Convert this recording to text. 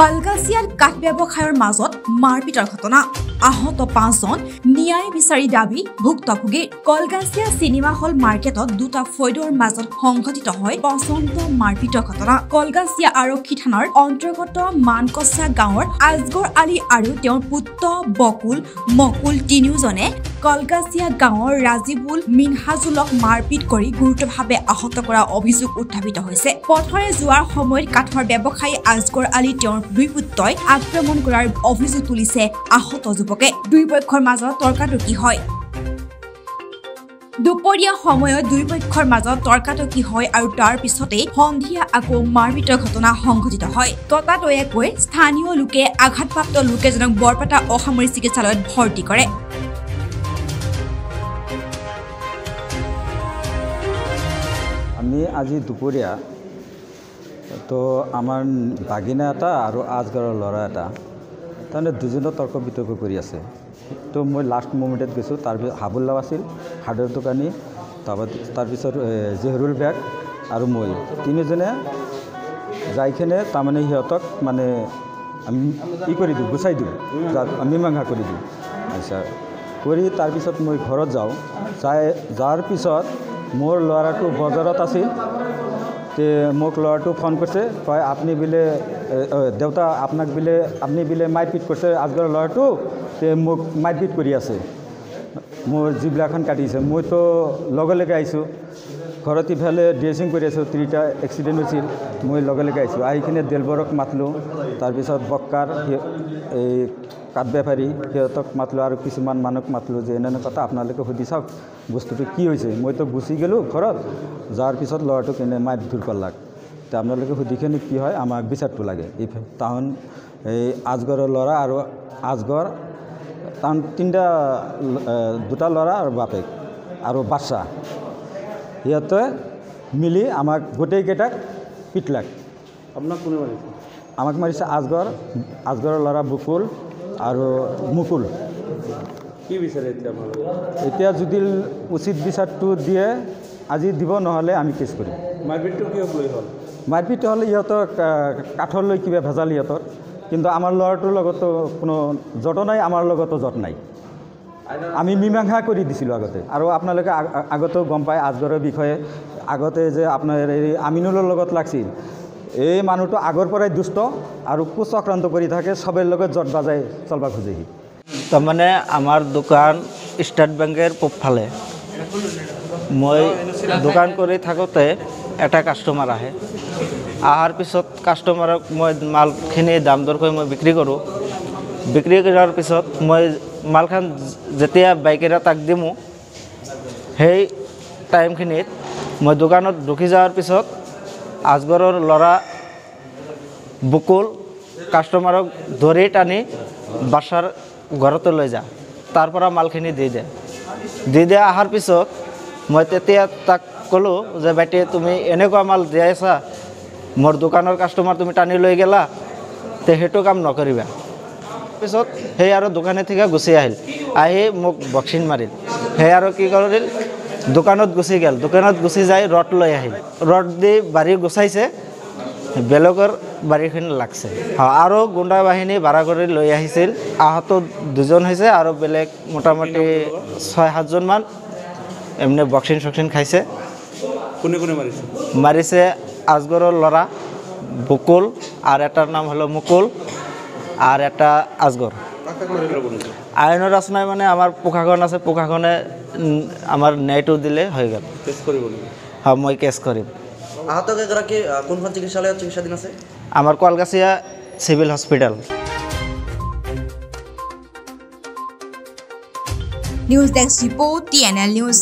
কলগাছিয়াত কাঠ ব্যৱসায়ৰ মাজত মাৰপিটৰ ঘটনা। আহত পাঁচজন ন্যায় বিচাৰি দাবী ভুক্তভোগী। কলগাছিয়া চিনেমা হল মাৰ্কেটত দুটা ফৈদৰ মাজত সংঘটিত হয় প্ৰচণ্ড মাৰপিটৰ ঘটনা। কলগাছিয়া আৰক্ষী থানাৰ অন্তৰ্গত মানকচা গাঁৱৰ আজগৰ আলী আৰু তেওঁৰ পুত্ৰ বকুল মকুল তিনিওজনে কলগাছিয়া গাঁৱৰ ৰাজীবুল মিনহাজুলক মাৰপিট কৰি গুৰুতৰভাৱে আহত কৰা অভিযোগ উত্থাপিত হৈছে। পথৰে যোৱাৰ সময়ত কাঠৰ ব্যৱসায়ী আজগৰ আলী তেওঁৰ দুই পুত্ৰই আক্ৰমণ কৰাৰ অভিযোগ তুলিছে আহত যুৱকে। দুই পক্ষৰ মাজত তৰ্কাতৰ্কি হয়। দুপৰীয়া সময়ত দুই পক্ষৰ মাজত তৰ্কাতৰ্কি হয় আৰু তাৰ পিছতেই সন্ধিয়া আকৌ মাৰপিটৰ ঘটনা সংঘটিত হয়। ততাতৈয়াকৈ স্থানীয় লোকে আঘাতপ্ৰাপ্ত লোকেজনক বৰপেটা অসামৰিক চিকিৎসালয়ত ভৰ্তি কৰে। আমি আজি দুপৰীয়া তো আমাৰ বাগিনা এটা আৰু আজগৰৰ ল'ৰা এটা তাৰমানে দুজনে তৰ্ক বিতৰ্ক কৰি আছে। তো মই লাষ্ট মুমেণ্টত গৈছোঁ তাৰপিছত হাবুল্লাও আছিল হাৰ্ডৱেৰ দোকানী তাৰপৰা তাৰপিছত জেহৰুল বেগ আৰু মই। তিনিজনে যাইকেনে তাৰমানে সিহঁতক মানে আমি ই কৰি দিওঁ গুচাই দিওঁ মীমাংসা কৰি দিওঁ। আচ্ছা কৰি তাৰপিছত মই ঘৰত যাওঁ যাই যোৱাৰ পিছত মোৰ ল'ৰাটো বজাৰত আছিল। তে মোক ল'ৰাটো ফোন কৰিছে কয় আপুনি বোলে দেউতা আপোনাক বোলে আপুনি বোলে মাৰপিট কৰিছে আজগৰ ল'ৰাটো তে মোক মাৰপিট কৰি আছে। মোৰ জিবিলাখন কাটিছে মইতো লগে লগে আহিছোঁ। ঘৰত ইফালে ড্ৰেছিং কৰি আছোঁ তিনিটা এক্সিডেণ্ট হৈছিল। মই লগে লগে আহিছোঁ। আহি কিনে দেলবৰক মাতলোঁ। তাৰপিছত বক্কাৰ এই কাঠ বেপাৰী সিহঁতক মাতলোঁ আৰু কিছুমান মানুহক মাতলোঁ যে এনে কথা আপোনালোকে সুধি চাওক বস্তুটো কি হৈছে। মইতো গুচি গ'লোঁ ঘৰত যোৱাৰ পিছত ল'ৰাটোক এনে মাৰ ধুৰ কৰলাক। তে আপোনালোকে সুধিখিনি কি হয় আমাক বিচাৰটো লাগে। এই তাহন এই আজগৰৰ ল'ৰা আৰু আজগৰ তাহন তিনিটা দুটা ল'ৰা আৰু বাপেক আৰু বাচ্চা সিহঁতে মিলি আমাক গোটেইকেইটাক পিটলাক। আপোনাক কোনে মাৰিছে? আমাক মাৰিছে আজগৰ আজগৰৰ ল'ৰা বুকুল আৰু মুকুল। কি বিচাৰে এতিয়া এতিয়া যদি উচিত বিচাৰটো দিয়ে আজি দিব নহ'লে আমি কেছ কৰিম। মাৰপিটটো কিয় লৈ হ'ল? মাৰপিট হ'লে ইহঁতৰ কাঠলৈ কিবা ভেজাল ইহঁতৰ। কিন্তু আমাৰ ল'ৰাটোৰ লগতো কোনো জত নাই আমাৰ লগতো জত নাই। আমি মীমাংসা কৰি দিছিলোঁ আগতে। আৰু আপোনালোকে আগতেও গম পায় আজগৰৰ বিষয়ে। আগতে যে আপোনাৰ এই আমিনুলৰ লগত লাগছিল এই মানুহটো আগৰ পৰাই দুষ্ট আৰু কুচক্ৰান্ত কৰি থাকে চবেই লগত জট বাজাই চলিব খোজেহি। তাৰমানে আমাৰ দোকান ষ্টেট বেংকৰ পূবফালে। মই দোকান কৰি থাকোঁতে এটা কাষ্টমাৰ আহে। অহাৰ পিছত কাষ্টমাৰক মই মালখিনি দাম দৰ কৰি মই বিক্ৰী কৰোঁ। বিক্ৰী কৰাৰ পিছত মই মালখন যেতিয়া বাইকেৰে তাক দিমো সেই টাইমখিনিত মই দোকানত ঢুকি যোৱাৰ পিছত আজগৰৰ ল'ৰা বুকুল কাষ্টমাৰক ধৰি টানি বাছাৰ ঘৰতে লৈ যা। তাৰ পৰা মালখিনি দি দে। দি দিয়া অহাৰ পিছত মই তেতিয়া তাক ক'লোঁ যে বাইটি তুমি এনেকুৱা মাল দিয়াই আছা মোৰ দোকানৰ কাষ্টমাৰ তুমি টানি লৈ গেলা, তে সেইটো কাম নকৰিবা। পিছত সেই আৰু দোকানে থেকে গুচি আহিল। আহি মোক বক্সিন মাৰিল। সেই আৰু কি কৰিল? দোকানত গুচি গ'ল। দোকানত গুচি যাই ৰড লৈ আহিল। ৰড দি বাৰী গুচাইছে বেলেগৰ বাৰীখিনি লাগছে। আৰু গুণ্ডা বাহিনী ভাড়া কৰি লৈ আহিছিল। আহত দুজন হৈছে আৰু বেলেগ মোটামুটি ছয় সাতজনমান এমনি বক্সিন চক্সিন খাইছে। কোনে কোনে মাৰিছে? মাৰিছে আজগৰৰ ল'ৰা বকুল আৰু এটাৰ নাম হ'ল মুকুল আর একটা আজগর আয়নৰ ৰচনাই মানে আমাৰ পোখাখন আছে পোখাখনে আমাৰ নেটো দিলে হৈ গ'ল। হয় মই কেছ কৰিম। আহতকেইগৰাকী কোনখন চিকিৎসালয়ত চিকিৎসাধীন আছে? আমাৰ কলকাছিয়া civil hospital. News desk report T N L news